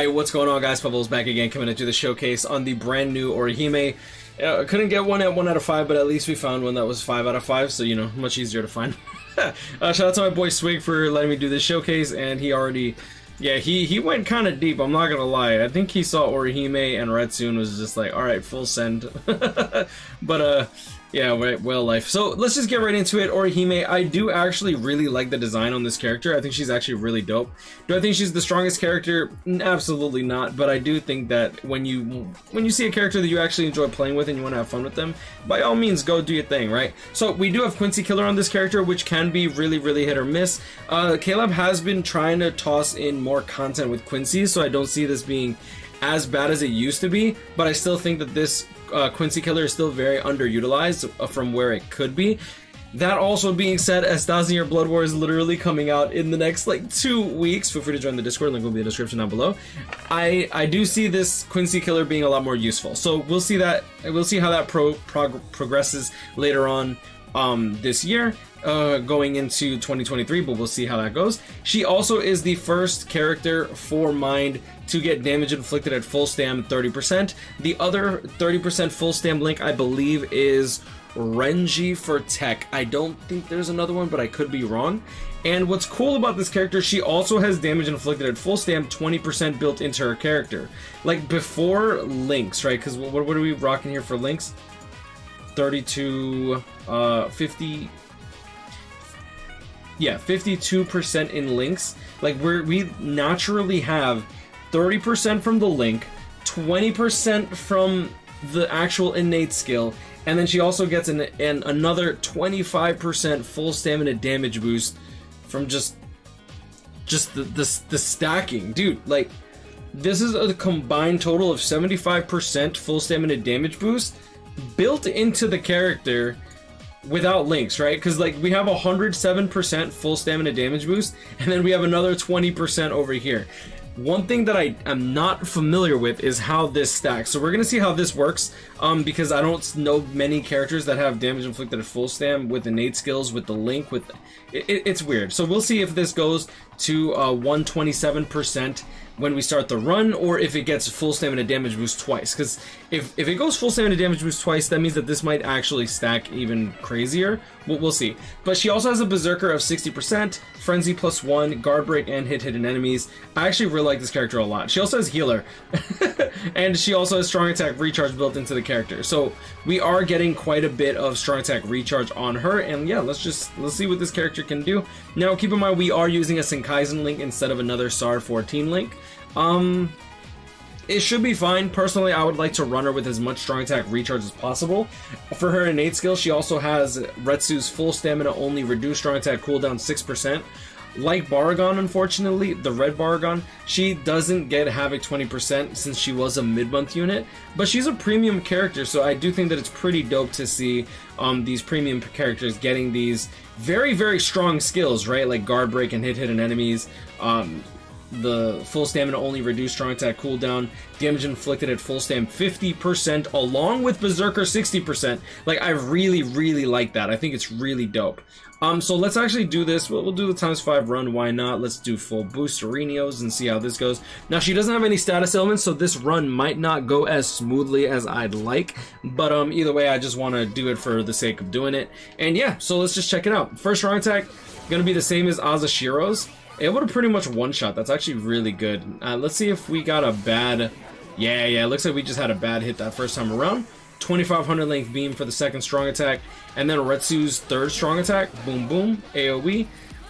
Alright, what's going on guys? Pebbles back again coming into the showcase on the brand new Orihime. Uh, couldn't get one at 1 out of 5, but at least we found one that was 5 out of 5, so you know, much easier to find. uh, shout out to my boy Swig for letting me do this showcase, and he already, yeah, he, he went kind of deep, I'm not gonna lie. I think he saw Orihime and Retsune was just like, alright, full send. but uh, yeah, well life. So let's just get right into it. Orihime, I do actually really like the design on this character. I think she's actually really dope. Do I think she's the strongest character? Absolutely not. But I do think that when you when you see a character that you actually enjoy playing with and you want to have fun with them, by all means, go do your thing, right? So we do have Quincy Killer on this character, which can be really, really hit or miss. Uh, KLab has been trying to toss in more content with Quincy, so I don't see this being as bad as it used to be, but I still think that this uh, Quincy Killer is still very underutilized uh, from where it could be. That also being said, Thousand Year Blood War is literally coming out in the next like two weeks. Feel free to join the Discord, link will be in the description down below. I I do see this Quincy Killer being a lot more useful, so we'll see that we'll see how that pro prog progresses later on um, this year. Uh, going into 2023, but we'll see how that goes. She also is the first character for Mind to get damage inflicted at full stam 30%. The other 30% full stam link, I believe, is Renji for Tech. I don't think there's another one, but I could be wrong. And what's cool about this character, she also has damage inflicted at full stam 20% built into her character. Like before links, right? Because what, what are we rocking here for links? 32, uh, 50, yeah, 52% in links. Like we we naturally have 30% from the link, 20% from the actual innate skill, and then she also gets an, an another 25% full stamina damage boost from just just the, the the stacking, dude. Like this is a combined total of 75% full stamina damage boost built into the character without links, right? Because like we have 107% full stamina damage boost, and then we have another 20% over here. One thing that I am not familiar with is how this stacks. So we're gonna see how this works, um, because I don't know many characters that have damage inflicted at full stam with innate skills, with the link, with it, it's weird. So we'll see if this goes to uh, 127% when we start the run, or if it gets full stamina damage boost twice. Because if, if it goes full stamina damage boost twice, that means that this might actually stack even crazier. We'll, we'll see. But she also has a Berserker of 60%, Frenzy plus 1, Guard Break, and Hit Hidden Enemies. I actually really like this character a lot. She also has Healer, and she also has Strong Attack Recharge built into the character. So we are getting quite a bit of Strong Attack Recharge on her, and yeah, let's just, let's see what this character can do. Now, keep in mind, we are using a Senkaisen link instead of another SAR 14 link. Um, it should be fine. Personally, I would like to run her with as much strong attack recharge as possible. For her innate skill, she also has Retsu's full stamina only reduced strong attack cooldown 6%. Like Baraggan, unfortunately, the red Baraggan, she doesn't get Havoc 20% since she was a mid-month unit, but she's a premium character, so I do think that it's pretty dope to see um, these premium characters getting these very, very strong skills, right? Like guard break and hit hidden enemies, um, the full stamina only reduced strong attack cooldown, damage inflicted at full stam 50%, along with Berserker 60%. Like, I really, really like that. I think it's really dope. Um, so let's actually do this. We'll, we'll do the times 5 run, why not? Let's do full boost Areneos and see how this goes. Now, she doesn't have any status elements, so this run might not go as smoothly as I'd like, but um, either way, I just want to do it for the sake of doing it. And yeah, so let's just check it out. First strong attack, gonna be the same as Asashiro's. Able to pretty much one-shot. That's actually really good. Uh, let's see if we got a bad... Yeah, yeah, it looks like we just had a bad hit that first time around. 2500 length beam for the second strong attack. And then Retsu's third strong attack. Boom, boom. AoE.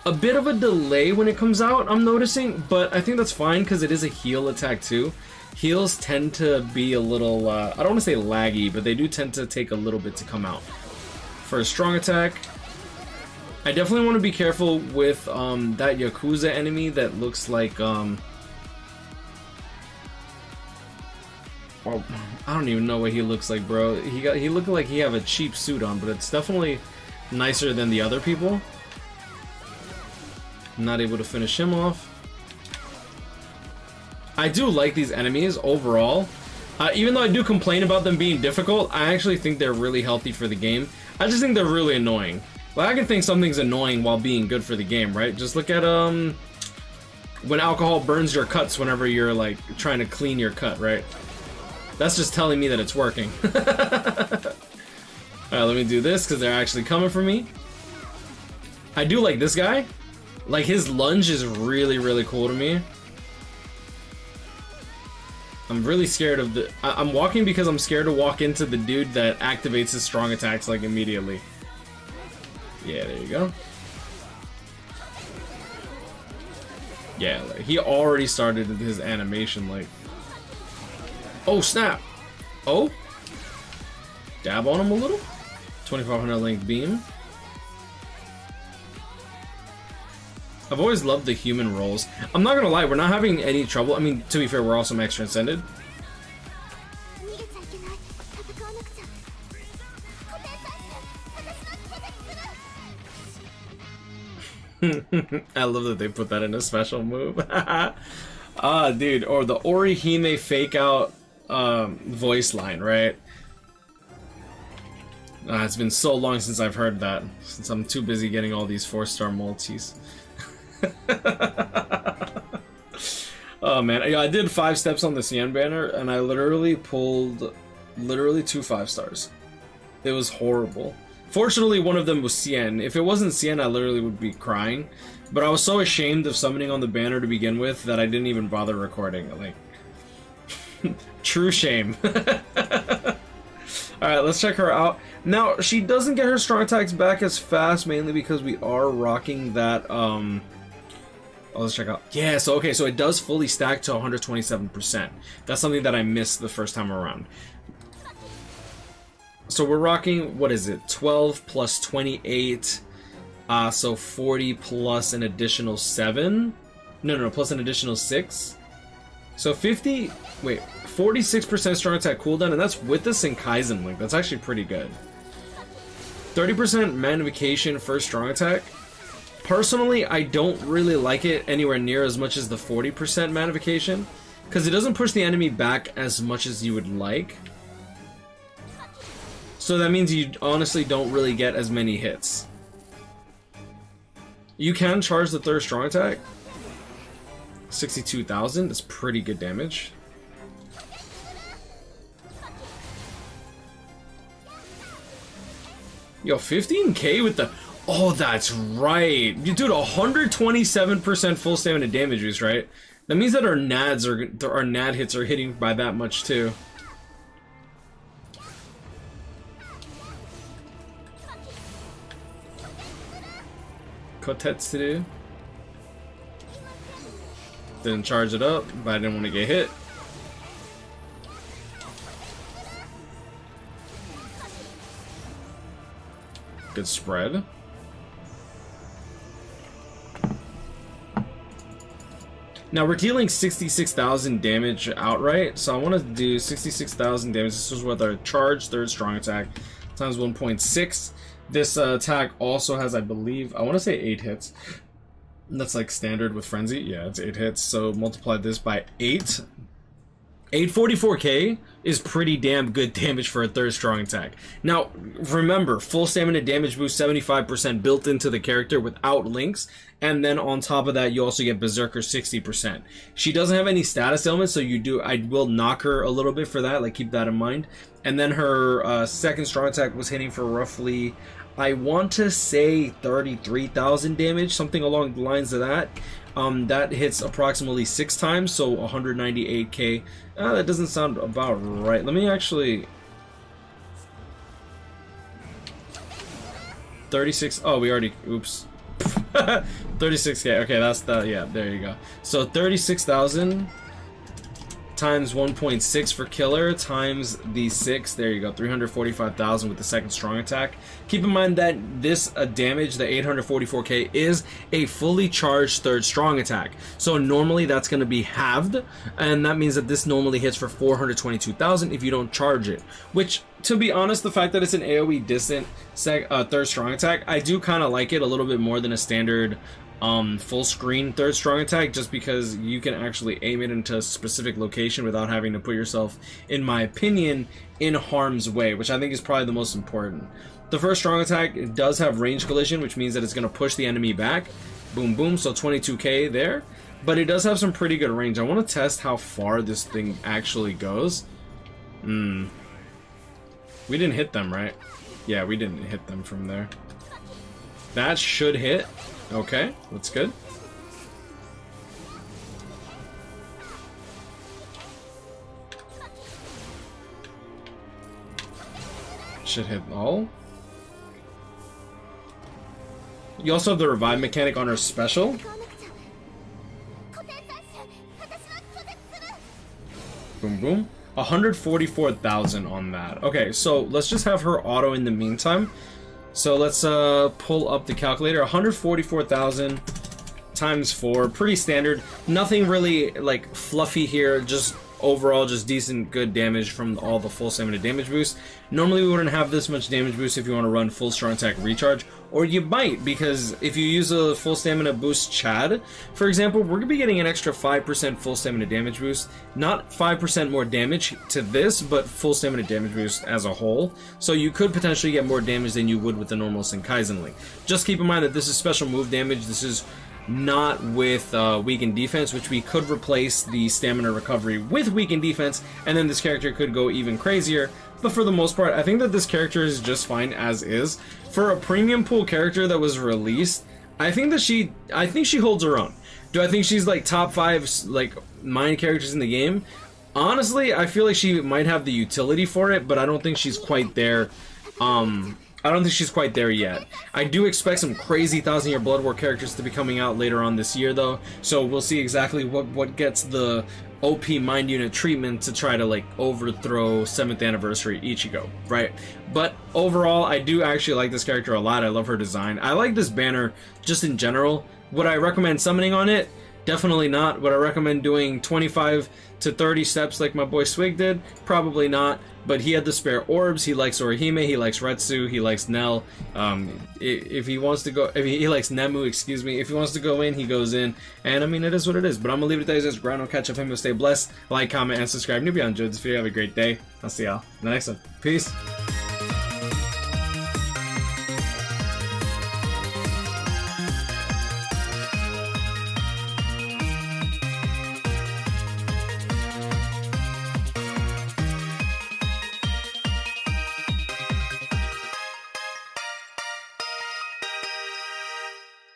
A bit of a delay when it comes out, I'm noticing. But I think that's fine because it is a heal attack too. Heals tend to be a little... Uh, I don't want to say laggy, but they do tend to take a little bit to come out. For a strong attack, I definitely want to be careful with um, that Yakuza enemy that looks like... Um, oh, I don't even know what he looks like, bro. He got he looked like he have a cheap suit on, but it's definitely nicer than the other people. Not able to finish him off. I do like these enemies overall. Uh, even though I do complain about them being difficult, I actually think they're really healthy for the game. I just think they're really annoying. Well, I can think something's annoying while being good for the game, right? Just look at, um... when alcohol burns your cuts whenever you're like trying to clean your cut, right? That's just telling me that it's working. Alright, let me do this because they're actually coming for me. I do like this guy. Like his lunge is really, really cool to me. I'm really scared of the. I am walking because I'm scared to walk into the dude that activates his strong attacks like immediately. Yeah, there you go. Yeah, like, he already started his animation like. Oh snap! Oh, dab on him a little. 2500 length beam. I've always loved the human roles. I'm not gonna lie, we're not having any trouble. I mean, to be fair, we're also max transcended. I love that they put that in a special move. ah, dude, or the Orihime fake out um, voice line, right? Uh, it's been so long since I've heard that, since I'm too busy getting all these four-star multis. oh man, yeah, I did five steps on the Cien banner, and I literally pulled literally two five stars. It was horrible. Fortunately, one of them was Cien. If it wasn't Cien, I literally would be crying. But I was so ashamed of summoning on the banner to begin with that I didn't even bother recording. Like, true shame. Alright, let's check her out. Now, she doesn't get her strong attacks back as fast, mainly because we are rocking that, um... Oh, let's check out. Yeah, so okay, so it does fully stack to 127%. That's something that I missed the first time around. So we're rocking, what is it, 12 plus 28, uh, so 40 plus an additional 7? No, no, no, plus an additional 6? So 50, wait, 46% strong attack cooldown, and that's with the Senkaizen link. That's actually pretty good. 30% magnification for strong attack. Personally, I don't really like it anywhere near as much as the 40% magnification, because it doesn't push the enemy back as much as you would like. So that means you honestly don't really get as many hits. You can charge the third strong attack. 62,000, that's pretty good damage. Yo, 15k with the... Oh, that's right. You dude, 127% full stamina damage boost, right? That means that our nads are our nad hits are hitting by that much too. Kotetsuru. Didn't charge it up, but I didn't want to get hit. Good spread. Now we're dealing 66,000 damage outright, so I want to do 66,000 damage. This is with our charge, third strong attack, times 1.6. This uh, attack also has, I believe, I want to say 8 hits. That's like standard with Frenzy. Yeah, it's 8 hits, so multiply this by 8. 844k is pretty damn good damage for a third strong attack. Now, remember, full stamina damage boost 75% built into the character without links, and then on top of that, you also get Berserker 60%. She doesn't have any status elements, so you do, I will knock her a little bit for that, like keep that in mind. And then her uh, second strong attack was hitting for roughly, I want to say 33,000 damage, something along the lines of that. Um, that hits approximately six times, so 198k. Uh, that doesn't sound about right. Let me actually... 36... Oh, we already... Oops. 36k. Okay, that's the... Yeah, there you go. So 36,000 times 1.6 for killer times the 6 there you go 345,000 with the second strong attack. Keep in mind that this uh, damage the 844k is a fully charged third strong attack. So normally that's going to be halved and that means that this normally hits for 422,000 if you don't charge it which to be honest the fact that it's an AoE distant uh, third strong attack I do kind of like it a little bit more than a standard um, full screen third strong attack just because you can actually aim it into a specific location without having to put yourself, in my opinion, in harm's way, which I think is probably the most important. The first strong attack does have range collision, which means that it's going to push the enemy back. Boom, boom, so 22k there. but it does have some pretty good range. I want to test how far this thing actually goes. Hmm. We didn't hit them, right? Yeah, we didn't hit them from there. That should hit. Okay, that's good. Should hit all. You also have the revive mechanic on her special. Boom, boom. 144,000 on that. Okay, so let's just have her auto in the meantime. So let's uh, pull up the calculator. 144,000 times 4. Pretty standard. Nothing really, like, fluffy here. Just overall just decent good damage from all the full stamina damage boost. Normally we wouldn't have this much damage boost if you want to run full strong attack recharge, or you might because if you use a full stamina boost Chad, for example, we're going to be getting an extra 5% full stamina damage boost. Not 5% more damage to this, but full stamina damage boost as a whole. So you could potentially get more damage than you would with the normal Senkaizen Link. Just keep in mind that this is special move damage. This is not with uh, weakened defense, which we could replace the stamina recovery with weakened defense, and then this character could go even crazier. But for the most part, I think that this character is just fine as is. For a premium pool character that was released, I think that she, I think she holds her own. Do I think she's like top five like mind characters in the game? Honestly, I feel like she might have the utility for it, but I don't think she's quite there. Um, I don't think she's quite there yet. I do expect some crazy Thousand Year Blood War characters to be coming out later on this year, though. So we'll see exactly what what gets the OP mind unit treatment to try to like overthrow 7th anniversary Ichigo, right? But overall, I do actually like this character a lot. I love her design. I like this banner just in general. Would I recommend summoning on it? Definitely not. Would I recommend doing 25 to 30 steps like my boy Swig did? Probably not. But he had the spare orbs. He likes Orihime. He likes Retsu. He likes Nell. Um, if he wants to go, if he, he, likes Nemu, excuse me. If he wants to go in, he goes in. And I mean, it is what it is. But I'm gonna leave it there. This Ground. I'll catch up him. will Stay blessed. Like, comment, and subscribe. If you enjoyed this video, have a great day. I'll see y'all in the next one. Peace.